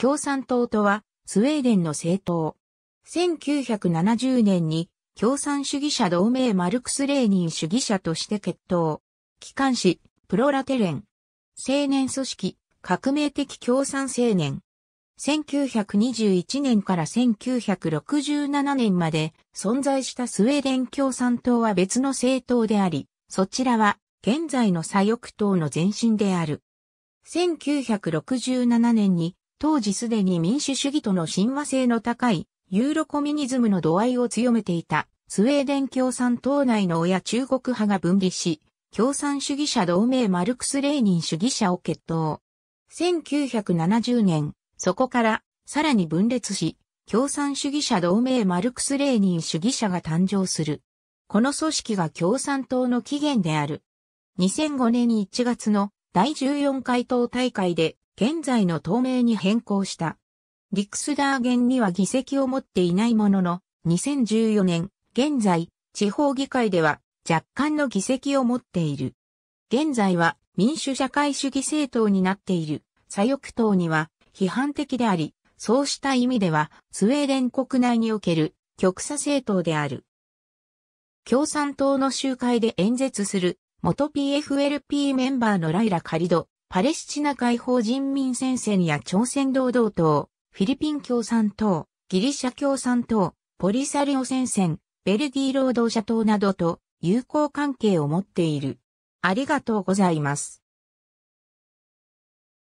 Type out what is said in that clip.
共産党とは、スウェーデンの政党。1970年に、共産主義者同盟マルクス・レーニン主義者として決闘。機関紙、プロラテレン。青年組織、革命的共産青年。1921年から1967年まで存在したスウェーデン共産党は別の政党であり、そちらは現在の左翼党の前身である。1967年に当時すでに民主主義との親和性の高いユーロコミュニズムの度合いを強めていたスウェーデン共産党内の親中国派が分離し、共産主義者同盟マルクス・レーニン主義者を決闘。1970年、そこからさらに分裂し、共産主義者同盟マルクス・レーニン主義者が誕生する。この組織が共産党の起源である。2005年1月の第14回党大会で現在の党名に変更した。リクスダーゲンには議席を持っていないものの、2014年、現在、地方議会では若干の議席を持っている。現在は民主社会主義政党になっている左翼党には批判的であり、そうした意味ではスウェーデン国内における極左政党である。共産党の集会で演説する元 PFLP メンバーのライラ・カリド、パレスチナ解放人民戦線や朝鮮労働党、フィリピン共産党、ギリシャ共産党、ポリサリオ戦線、ベルギー労働者党などと友好関係を持っている。ありがとうございます。